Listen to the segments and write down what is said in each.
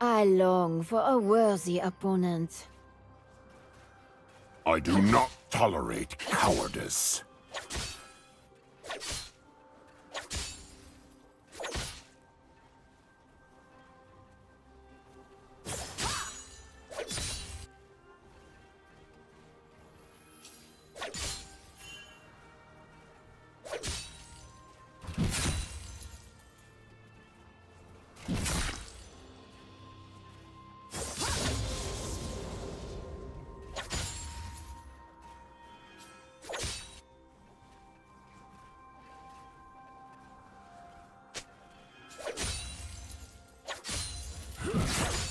I long for a worthy opponent. I do not tolerate cowardice. Am an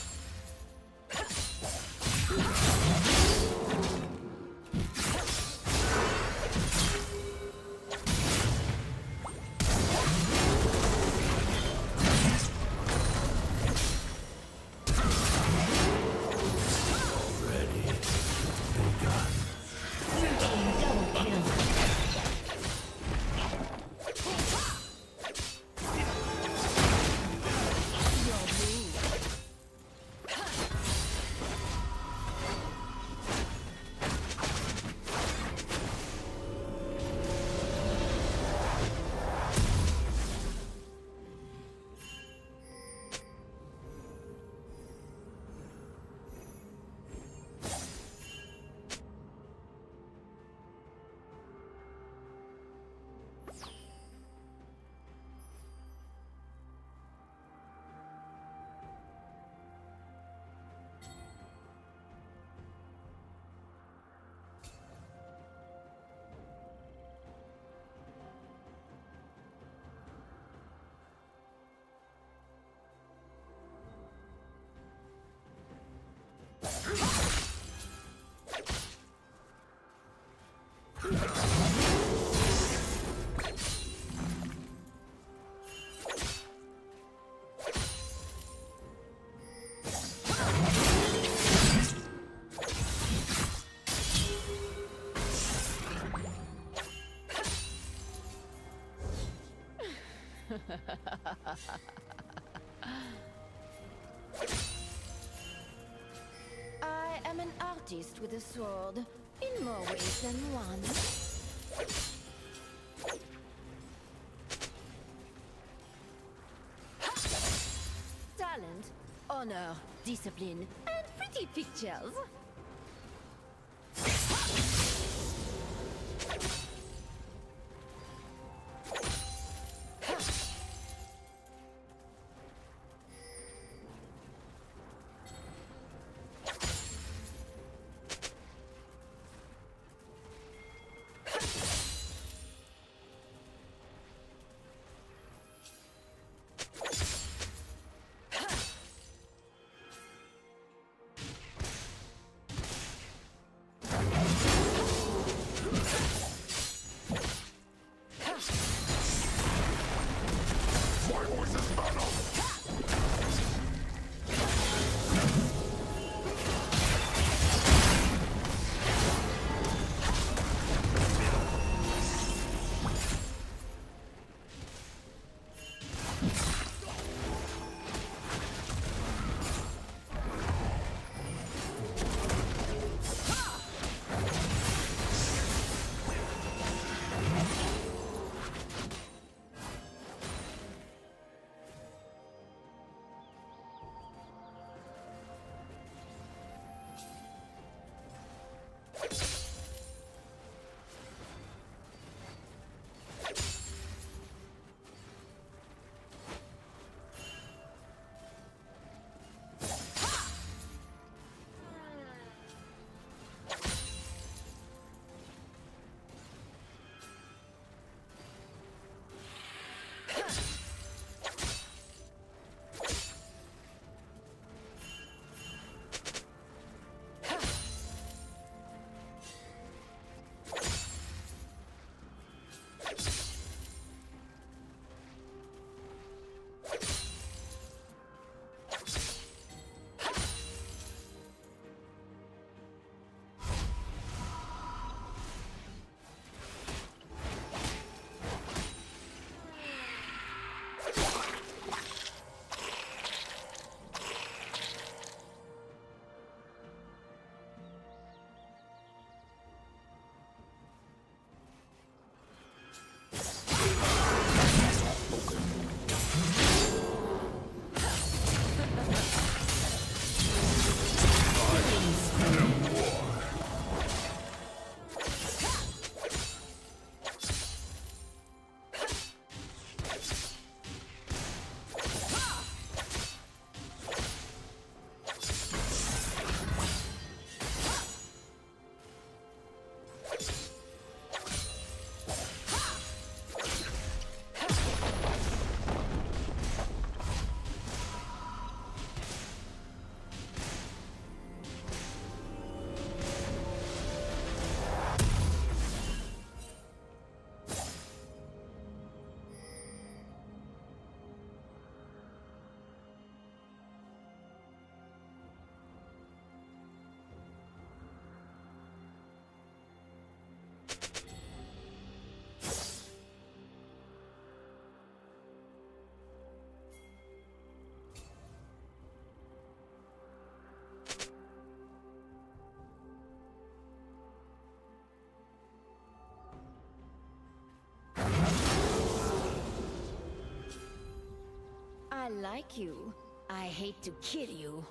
artist with a sword, in more ways than one. Talent, honor, discipline, and pretty pictures. Like you. I hate to kill you.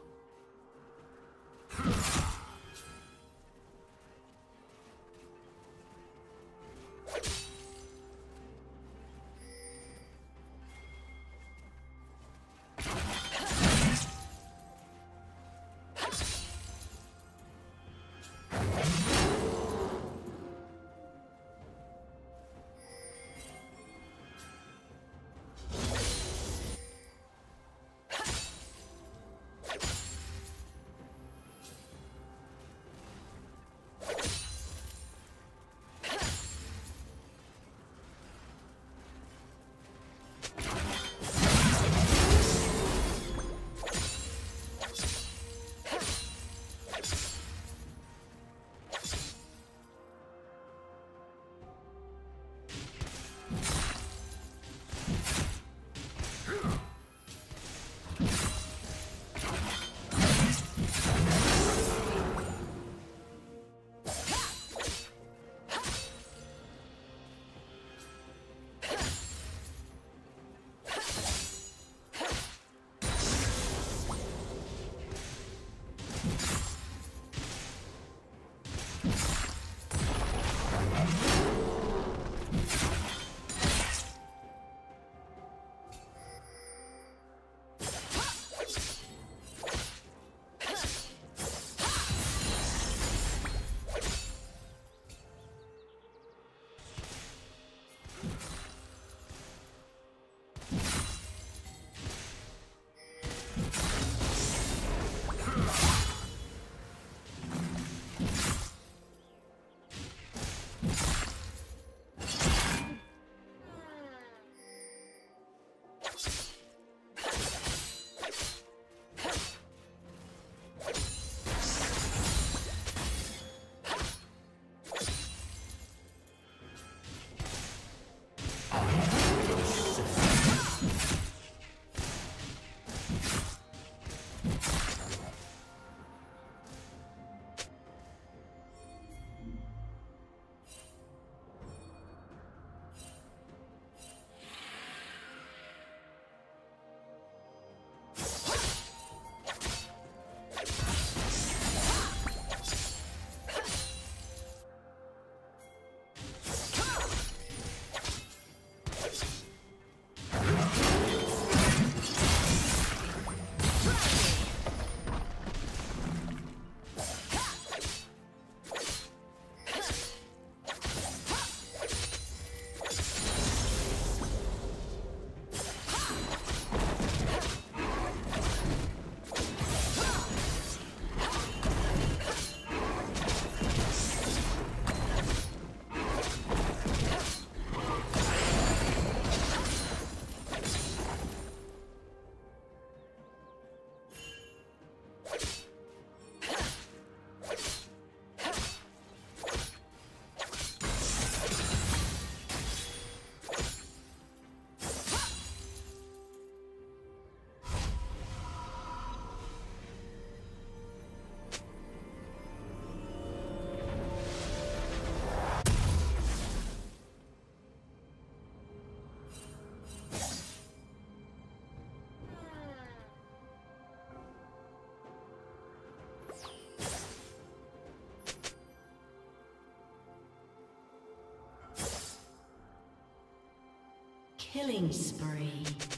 Killing spree.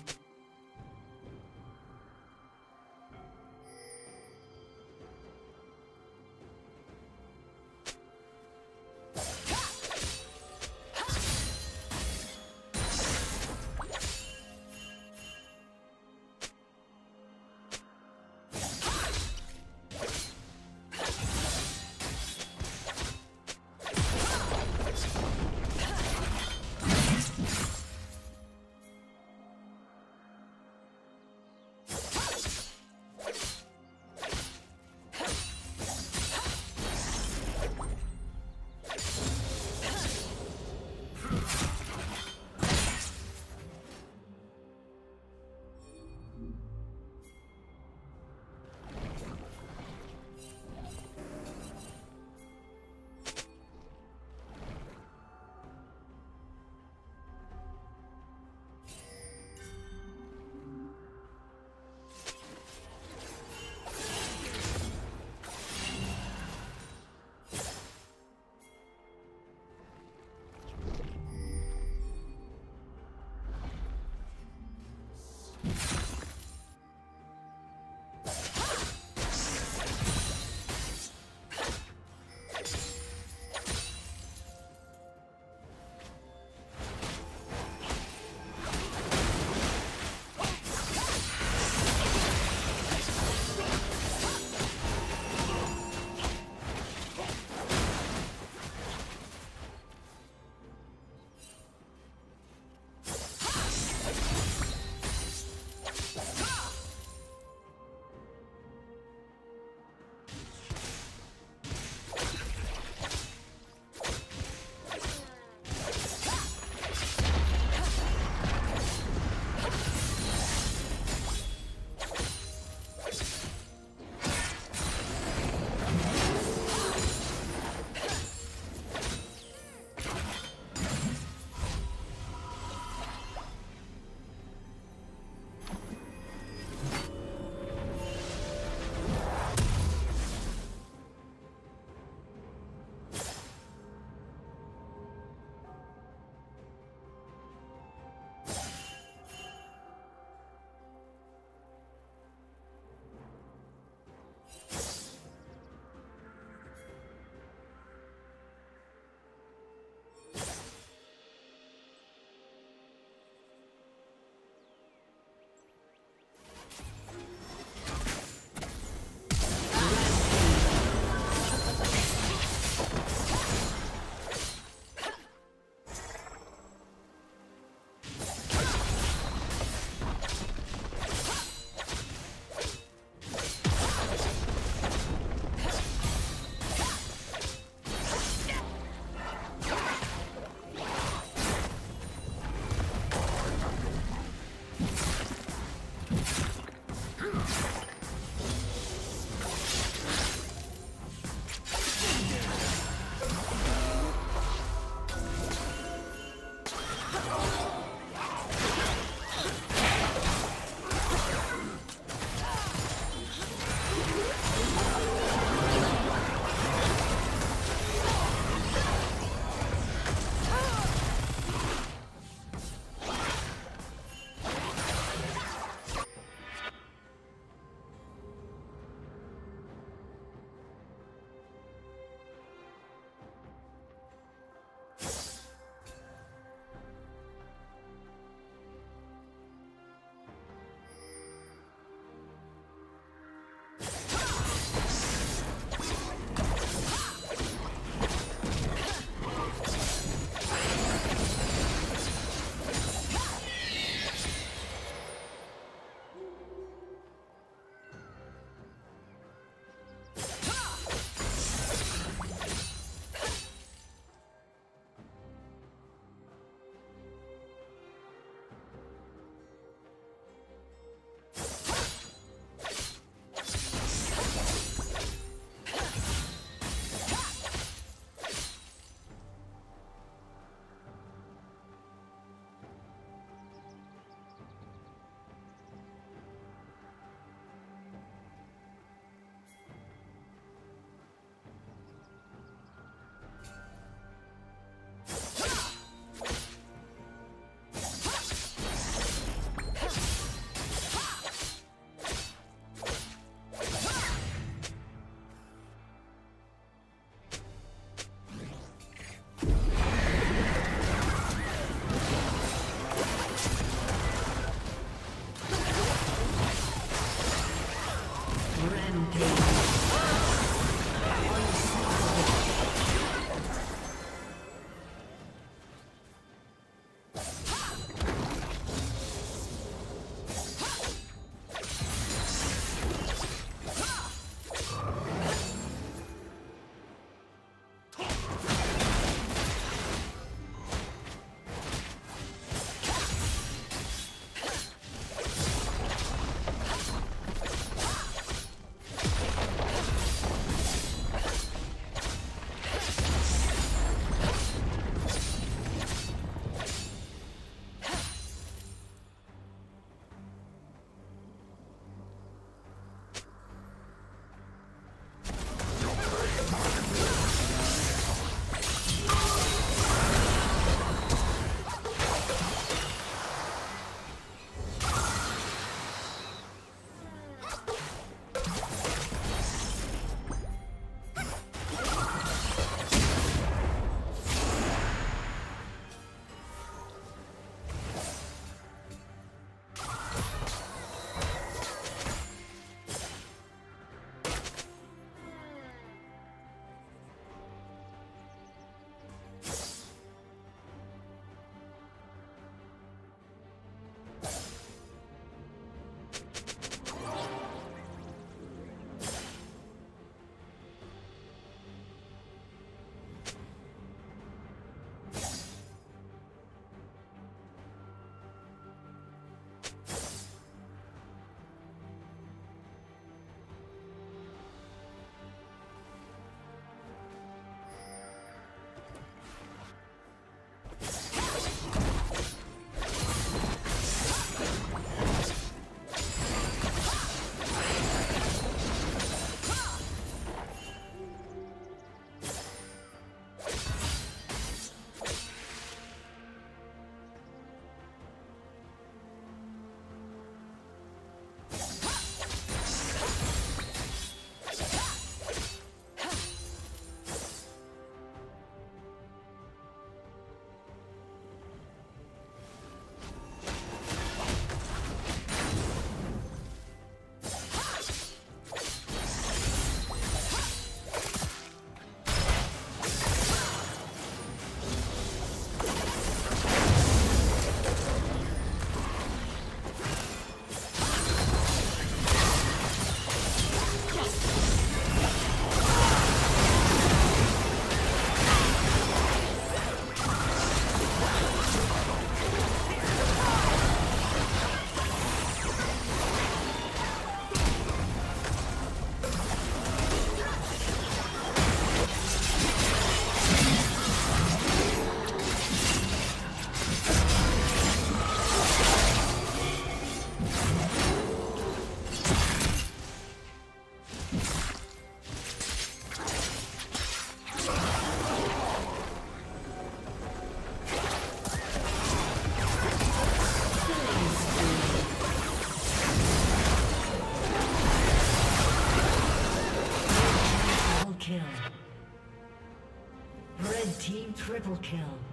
Kill.